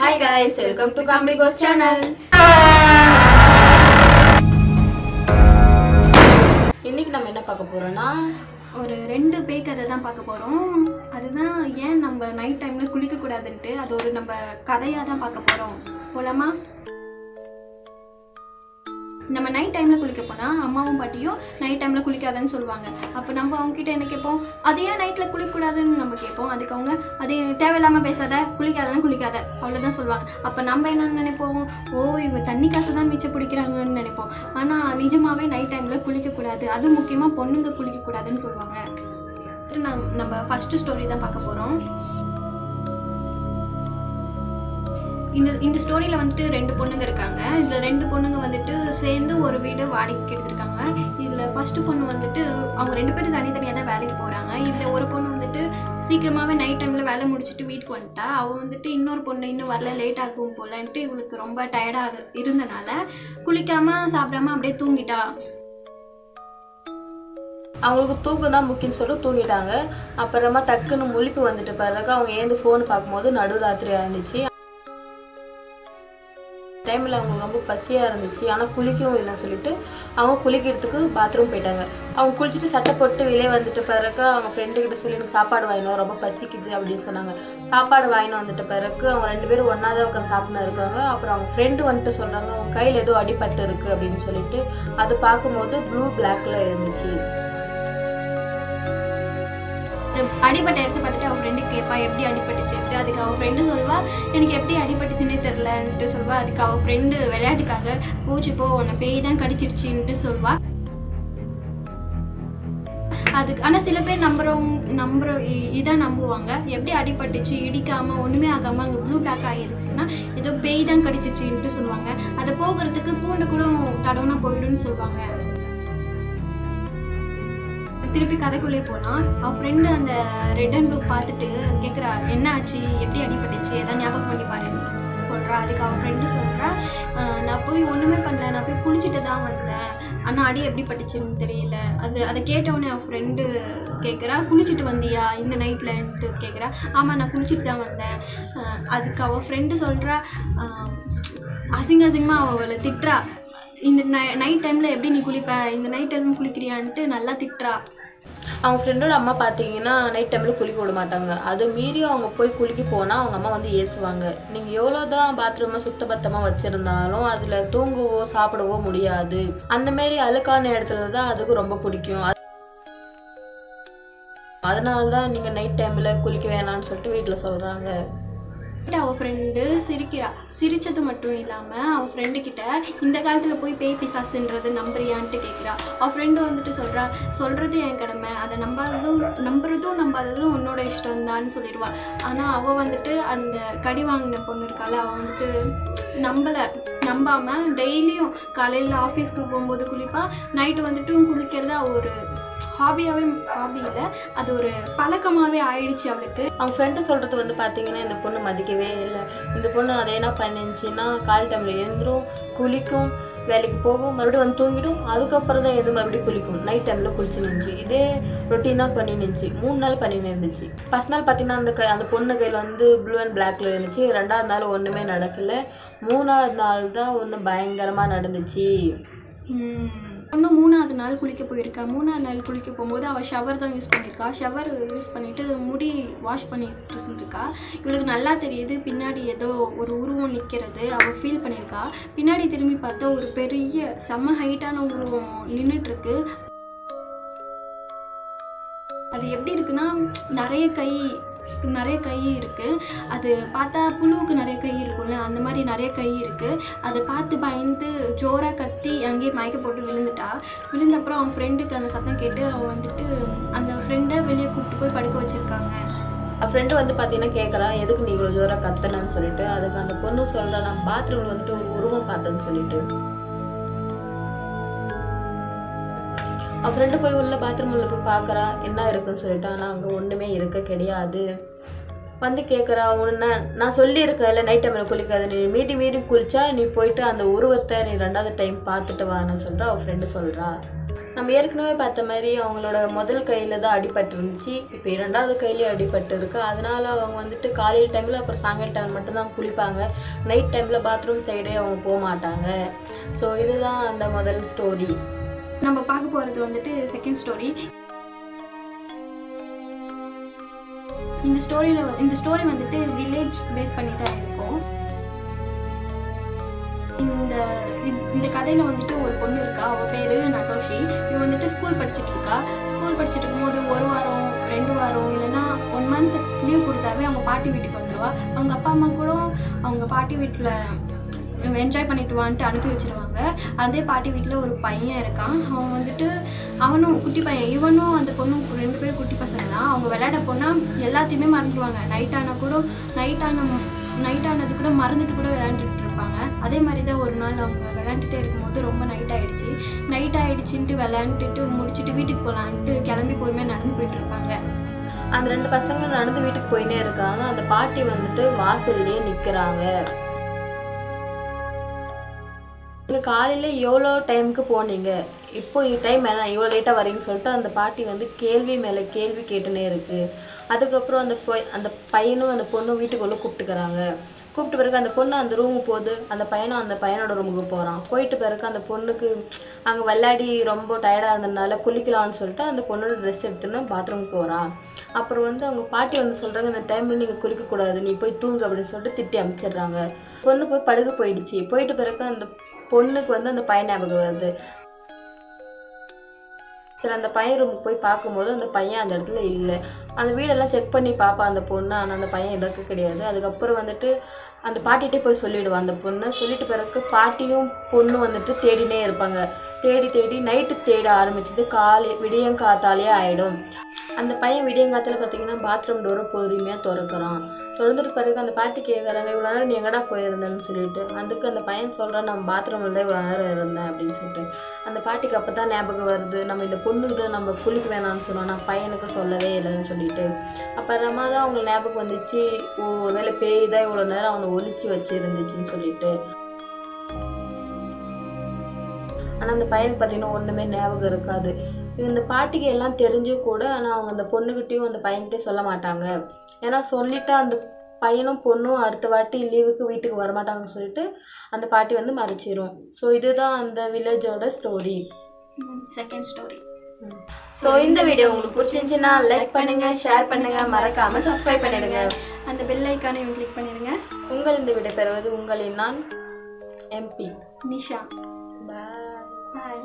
Hi guys welcome to comedy cos channel இன்னைக்கு நம்ம என்ன பார்க்க போறோம்னா? ஒரு ரெண்டு பேய் கதை தான் பார்க்க போகிறோம் அதுதான் ஏன் நம்ம நைட் டைமில் குளிக்கக்கூடாதுன்ட்டு அது ஒரு நம்ம கதையாக தான் பார்க்க போகிறோம் போலாமா? நம்ம நைட் டைமில் குளிக்க போனால் அம்மாவும் பாட்டியும் நைட் டைமில் குளிக்காதன்னு சொல்லுவாங்க. அப்போ நம்ம அவங்ககிட்ட என்ன கேட்போம்? அது ஏன் நைட்டில் குளிக்கக்கூடாதுன்னு நம்ம கேட்போம். அதுக்கு அவங்க அது தேவையில்லாமல் பேசாத குளிக்காதன்னு குளிக்காத. அவ்வளோதான் சொல்லுவாங்க. அப்போ நம்ம என்ன நினைப்போம்? ஓ இவங்க தண்ணி காசு தான் மிச்சம் பிடிக்கிறாங்கன்னு நினைப்போம். ஆனால் நிஜமாகவே நைட் டைமில் குளிக்கக்கூடாது. அதுவும் முக்கியமாக பொண்ணுங்க குளிக்கக்கூடாதுன்னு சொல்லுவாங்க. நம்- நம்ம ஃபஸ்ட்டு ஸ்டோரி தான் பார்க்க போகிறோம் இந்த இந்த ஸ்டோரியில் வந்துட்டு ரெண்டு பொண்ணுங்க இருக்காங்க. இதில் ரெண்டு பொண்ணுங்க வந்துட்டு சேர்ந்து ஒரு வீடு வாடகைக்கு எடுத்திருக்காங்க. இதில் ஃபஸ்ட்டு பொண்ணு வந்துட்டு அவங்க ரெண்டு பேரும் தனித்தனியாக தான் வேலைக்கு போகிறாங்க இதில் ஒரு பொண்ணு வந்துட்டு சீக்கிரமாகவே நைட் டைமில் வேலை முடிச்சுட்டு வீட்டுக்கு வந்துட்டா. அவள் வந்துட்டு இன்னொரு பொண்ணு இன்னும் வரல லேட் ஆகும் போலன்ட்டு இவளுக்கு ரொம்ப டயர்டாக இருந்தனால குளிக்காமல் சாப்பிடாம அப்படியே தூங்கிட்டா. அவங்களுக்கு தூக்கம் தான் முக்கியம்னு சொல்லிட்டு தூங்கிட்டாங்க. அப்புறமா டக்குன்னு முழிப்பு வந்துட்டு பிறகு அவங்க ஏந்து ஃபோன் பார்க்கும்போது நடுராத்திரி இருந்துச்சு டைமில் அவங்களுக்கு ரொம்ப பசியாக இருந்துச்சு. ஆனால் குளிக்கவும் இல்லைன்னு சொல்லிட்டு அவங்க குளிக்கிறதுக்கு பாத்ரூம் போயிட்டாங்க. அவங்க குளிச்சுட்டு சட்டை போட்டு வெளியே வந்துட்ட பிறகு அவங்க ஃப்ரெண்டுக்கிட்ட சொல்லி எனக்கு சாப்பாடு வாங்கினோம் ரொம்ப பசிக்குது அப்படின்னு சொன்னாங்க. சாப்பாடு வாங்கினு வந்துட்ட பிறகு அவங்க ரெண்டு பேரும் ஒன்றா தான் உட்காந்து சாப்பிட்டு இருக்காங்க. அப்புறம் அவங்க ஃப்ரெண்டு வந்துட்டு சொல்கிறாங்க அவங்க கையில் ஏதோ அடிபட்டு இருக்குது அப்படின்னு சொல்லிட்டு. அது பார்க்கும்போது ப்ளூ பிளாக்கில் இருந்துச்சு. அடிபட்ட இடத்த பார்த்துட்டு அவன் ஃப்ரெண்டு கேட்பா எப்படி அடிபட்டுச்சுட்டு அதுக்கு அவன் ஃப்ரெண்டு சொல்வா எனக்கு எப்படி அடிபட்டுச்சுன்னே தெரிலன்ட்டு சொல்வா அதுக்கு அவன் ஃப்ரெண்டு விளையாட்டுக்காக போச்சு போ உன்னை பேய் தான் கடிச்சிருச்சுன்ட்டு சொல்வா அதுக்கு ஆனால் சில பேர் நம்புறவங்க நம்புற இதான் நம்புவாங்க. எப்படி அடிபட்டுச்சு இடிக்காமல் ஒன்றுமே ஆகாமல் அங்கே ப்ளூ பிளாக் ஆகிருச்சுன்னா ஏதோ பேய் தான் கடிச்சிச்சுன்ட்டு சொல்லுவாங்க. அதை போகிறதுக்கு பூண்டு கூட தடவுனா போயிடும்னு சொல்லுவாங்க. திருப்பி கதைக்குள்ளே போனா அவன் ஃப்ரெண்டு அந்த ரெட் அண்ட் ப்ளூ பார்த்துட்டு கேட்குறா என்ன ஆச்சு? எப்படி அடிபட்டுச்சு? எதாவது ஞாபகம் பண்ணி பாருன்னு சொல்கிறா அதுக்கு அவன் ஃப்ரெண்டு சொல்கிறா நான் போய் ஒன்றுமே பண்ணல. நான் போய் குளிச்சுட்டு தான் வந்தேன். ஆனால் அடி எப்படி பட்டுச்சுன்னு தெரியல. அது அதை கேட்டவுடனே அவன் ஃப்ரெண்டு கேட்குறா குளிச்சுட்டு வந்தியா? இந்த நைட்லன்ட்டு கேட்குறா ஆமாம் நான் குளிச்சுட்டு தான் வந்தேன். அதுக்கு அவள் ஃப்ரெண்டு சொல்கிறா அசிங்க அசிங்கமாக அவளை திட்டுறா. இந்த நை நைட் டைமில் எப்படி நீ குளிப்ப? இந்த நைட் டைம் குளிக்கிறியான்ட்டு நல்லா திட்டுறா. அவங்க ஃப்ரெண்டோட அம்மா பார்த்தீங்கன்னா நைட் டைமில் குளிக்க விட மாட்டாங்க. அதை மீறி அவங்க போய் குளிக்க போனால் அவங்க அம்மா வந்து ஏசுவாங்க. நீங்கள் எவ்வளோ தான் பாத்ரூமை சுத்தபத்தமாக வச்சுருந்தாலும் அதில் தூங்கவோ சாப்பிடவோ முடியாது. அந்த மாரி அழுக்கான இடத்துல தான் அதுக்கு ரொம்ப பிடிக்கும். அது- அதனால தான் நீங்கள் நைட் டைமில் குளிக்க வேணாம்னு சொல்லிட்டு வீட்டில் சொல்கிறாங்க அவள் ஃப்ரெண்டு சிரிக்கிறா. சிரிச்சது மட்டும் இல்லாமல் அவள் ஃப்ரெண்டு கிட்ட இந்த காலத்தில் போய் பேய் பிசாசுன்றது நம்புறியான்ட்டு கேட்குறா அவள் ஃப்ரெண்டு வந்துட்டு சொல்கிறா சொல்கிறது என் கடமை. அதை நம்பாததும் நம்புறதும் நம்பாததும் உன்னோட இஷ்டம் தான்னு சொல்லிடுவா. ஆனால் அவள் வந்துட்டு அந்த கடி வாங்கின பொண்ணு இருக்காள் அவள் வந்துட்டு நம்பலை. நம்பாமல் டெய்லியும் காலையில் ஆஃபீஸ்க்கு போகும்போது குளிப்பா நைட்டு வந்துட்டு குளிக்கிறதா ஒரு ஹாபியாகவே ஹாபி இல்லை அது ஒரு பழக்கமாகவே ஆயிடுச்சு அவளுக்கு. அவங்க ஃப்ரெண்டு சொல்கிறது வந்து பார்த்தீங்கன்னா இந்த பொண்ணு மதிக்கவே இல்லை. இந்த பொண்ணு அதை என்ன பண்ணிச்சுன்னா கால் டைமில் எழுந்துரும் குளிக்கும் வேலைக்கு போகும் மறுபடியும் வந்து தூங்கிடும். அதுக்கப்புறம் தான் எது மறுபடியும் குளிக்கும். நைட் டைமில் குளிச்சு நின்றுச்சு இதே ரொட்டீனாக பண்ணி நின்றுச்சு மூணு நாள் பண்ணி இருந்துச்சு. ஃபர்ஸ்ட் நாள் பார்த்தீங்கன்னா அந்த கை அந்த பொண்ணு கையில் வந்து ப்ளூ அண்ட் பிளாக்ல இருந்துச்சு. ரெண்டாவது நாள் ஒன்றுமே நடக்கல. மூணாவது நாள் தான் ஒன்று பயங்கரமாக நடந்துச்சு. இன்னும் மூணாவது நாள் குளிக்க போயிருக்கா. மூணாவது நாள் குளிக்க போகும்போது அவள் ஷவர் தான் யூஸ் பண்ணியிருக்கா ஷவர் யூஸ் பண்ணிட்டு முடி வாஷ் பண்ணிட்டு இருந்திருக்கா. இவளுக்கு நல்லா தெரியுது. பின்னாடி ஏதோ ஒரு உருவம் நிற்கிறது அவள் ஃபீல் பண்ணியிருக்கா பின்னாடி திரும்பி பார்த்தா ஒரு பெரிய செம்ம ஹைட்டான உருவம் நின்றுட்டுருக்கு அது எப்படி இருக்குன்னா நிறைய கை நிறைய கை இருக்குது அது பார்த்தா புழுவுக்கு நிறைய கை இருக்கும்ல அந்த மாதிரி நிறைய கை இருக்குது அதை பார்த்து பயந்து ஜோராக கத்தி அங்கேயே மயக்க போட்டு விழுந்துட்டா. விழுந்தப்புறம் அவன் ஃப்ரெண்டுக்கு அந்த சத்தம் கேட்டு அவன் வந்துட்டு அந்த ஃப்ரெண்டை வெளியே கூப்பிட்டு போய் படுக்க வச்சுருக்காங்க. ஃப்ரெண்டு வந்து பார்த்தீங்கன்னா கேட்குறா எதுக்கு நீ இவ்வளோ ஜோராக கத்தனன்னு சொல்லிட்டு. அதுக்கு அந்த பொண்ணு சொல்கிறா நான் பாத்ரூமில் வந்துட்டு ஒரு உருவம் பார்த்தேன்னு சொல்லிட்டு. அவன் ஃப்ரெண்டு போய் உள்ள பாத்ரூம் உள்ள போய் பார்க்குறா என்ன இருக்குன்னு சொல்லிட்டு. ஆனால் அங்கே ஒன்றுமே இருக்க கிடையாது. வந்து கேட்குறா உன்ன நான் சொல்லியிருக்கேன்ல நைட் டைமில் குளிக்காத. நீ மீறி மீறி குளிச்சா நீ போயிட்டு அந்த உருவத்தை நீ ரெண்டாவது டைம் பார்த்துட்டு வான்னு சொல்கிறா அவள் ஃப்ரெண்டு சொல்கிறா நம்ம ஏற்கனவே பார்த்த மாதிரி அவங்களோட முதல் கையில் தான் அடிபட்டு இருந்துச்சு. இப்போ இரண்டாவது கையிலேயே அடிபட்டு இருக்கு. அதனால அவங்க வந்துட்டு காலையில் டைமில் அப்புறம் சாயங்கால டைம் மட்டும்தான் குளிப்பாங்க. நைட் டைமில் பாத்ரூம் சைடே அவங்க போக மாட்டாங்க. ஸோ இதுதான் அந்த முதல் ஸ்டோரி நம்ம பார்க்க போகிறது வந்துட்டு செகண்ட் ஸ்டோரி இந்த ஸ்டோரியில் இந்த ஸ்டோரி வந்துட்டு வில்லேஜ் பேஸ் பண்ணி தான் இருக்கும். இந்த இந்த கதையில் வந்துட்டு ஒரு பொண்ணு இருக்கா? அவள் பேர் நட்டோஷி. இவ வந்துட்டு ஸ்கூல் படிச்சுட்டு இருக்கா. ஸ்கூல் படிச்சுட்டு இருக்கும்போது ஒரு வாரம் ரெண்டு வாரம் இல்லைன்னா ஒன் மந்த் லீவ் கொடுத்தாவே அவங்க பாட்டி வீட்டுக்கு வந்துடுவா அவங்க அப்பா அம்மா கூட அவங்க பாட்டி வீட்டில் என்ஜாய் பண்ணிட்டு வான்ட்டு அனுப்பி வச்சிருவாங்க. அதே பாட்டி வீட்டில் ஒரு பையன் இருக்கான். அவன் வந்துட்டு அவனும் குட்டி பையன் இவனும் அந்த பொண்ணும் ரெண்டு பேரும் குட்டி பசங்க தான். அவங்க விளையாட போனால் எல்லாத்தையுமே மறந்துடுவாங்க நைட் ஆனால் கூட நைட் ஆன நைட் ஆனது கூட மறந்துட்டு கூட விளையாண்டுட்டு இருப்பாங்க. அதே மாதிரி தான் ஒரு நாள் அவங்க விளையாண்டுட்டே இருக்கும்போது ரொம்ப நைட் ஆகிடுச்சு நைட் ஆகிடுச்சின்ட்டு விளையாண்டுட்டு முடிச்சுட்டு வீட்டுக்கு போகலான்ட்டு கிளம்பி போயுமே நடந்து போயிட்டு இருப்பாங்க. அந்த ரெண்டு பசங்க நடந்து வீட்டுக்கு போயினே இருக்காங்க. அந்த பாட்டி வந்துட்டு வாசல்லையே நிற்கிறாங்க நீங்கள் காலையில் எவ்வளோ டைமுக்கு போனீங்க? இப்போ டைம் என்ன? இவ்வளோ லேட்டாக வரீங்கன்னு சொல்லிட்டு அந்த பாட்டி வந்து கேள்வி மேலே கேள்வி கேட்டுனே இருக்குது அதுக்கப்புறம் அந்த பொய் அந்த பையனும் அந்த பொண்ணும் வீட்டுக்குள்ளே கூப்பிட்டுக்கிறாங்க. கூப்பிட்டு பிறகு அந்த பொண்ணு அந்த ரூமுக்கு போகுது. அந்த பையனும் அந்த பையனோட ரூமுக்கு போகிறான் போயிட்டு பிறகு அந்த பொண்ணுக்கு அங்கே விளையாடி ரொம்ப டயர்டாக இருந்ததுனால குளிக்கலாம்னு சொல்லிட்டு அந்த பொண்ணோட ட்ரெஸ் எடுத்துன்னு பாத்ரூமுக்கு போகிறான் அப்புறம் வந்து அவங்க பாட்டி வந்து சொல்கிறாங்க இந்த டைமில் நீங்கள் குளிக்கக்கூடாது. நீ போய் தூங்கு அப்படின்னு சொல்லிட்டு திட்டி அமிச்சிடுறாங்க. பொண்ணு போய் படுக்க போயிடுச்சு. போயிட்டு பிறகு அந்த பொண்ணுக்கு வந்து அந்த பையன் ஞாபகம் வருது. சரி அந்த பையன் ரூமுக்கு போய் பார்க்கும்போது அந்த பையன் அந்த இடத்துல இல்லை. அந்த வீடெல்லாம் செக் பண்ணி பார்ப்பா அந்த பொண்ணு. ஆனால் அந்த பையன் இருக்க கிடையாது. அதுக்கப்புறம் வந்துட்டு அந்த பாட்டிகிட்டே போய் சொல்லிவிடுவான் அந்த பொண்ணு. சொல்லிட்டு பிறகு பாட்டியும் பொண்ணும் வந்துட்டு தேடினே இருப்பாங்க. தேடி தேடி நைட்டு தேட ஆரம்பிச்சது. காலை விடியங்காத்தாலே ஆகிடும் அந்த பையன் விடியங்காத்தில் பார்த்தீங்கன்னா பாத்ரூம் டோரை பொறுமையாக திறக்கிறான். திறந்துட்டு பிறகு அந்த பாட்டி கேட்குறாங்க இவ்வளோ நேரம் நீ எங்கடா போயிருந்தேன்னு சொல்லிட்டு. அதுக்கு அந்த பையன் சொல்கிறான் நான் பாத்ரூமில் தான் இவ்வளோ நேரம் இருந்தேன் அப்படின்னு சொல்லிட்டு. அந்த பாட்டிக்கு அப்போ தான் ஞாபகம் வருது நம்ம இந்த பொண்ணுக்கிட்ட நம்ம குளிக்க வேணாம்னு சொன்னோம் நான் பையனுக்கு சொல்லவே இல்லைன்னு சொல்லிட்டு. அப்புறமா தான் அவங்களுக்கு ஞாபகம் வந்துச்சு ஓ ஒருவேளை பேய் தான் இவ்வளோ நேரம் அவனை ஒளிச்சு வச்சுருந்துச்சின்னு சொல்லிட்டு. ஆனால் அந்த பையனுக்கு பார்த்தீங்கன்னா ஒன்றுமே ஞாபகம் இருக்காது. இந்த பாட்டிக்கு எல்லாம் தெரிஞ்சும் கூட ஆனால் அவங்க அந்த பொண்ணுக்கிட்டேயும் அந்த பையன்கிட்டயும் சொல்ல மாட்டாங்க. ஏன்னா சொல்லிட்டா அந்த பையனும் பொண்ணும் அடுத்த வாட்டி லீவுக்கு வீட்டுக்கு வரமாட்டாங்கன்னு சொல்லிட்டு அந்த பாட்டி வந்து மறைச்சிரும். ஸோ இதுதான் அந்த வில்லேஜோட ஸ்டோரி செகண்ட் ஸ்டோரி ஸோ இந்த வீடியோ உங்களுக்கு பிடிச்சிருந்துச்சுன்னா லைக் பண்ணுங்க ஷேர் பண்ணுங்க மறக்காம சப்ஸ்கிரைப் பண்ணிடுங்க. அந்த பெல் ஐக்கானையும் கிளிக் பண்ணிடுங்க. உங்கள் இந்த விடை பெறுவது உங்களின் நான் எம்பி நிஷா. பாய் பாய்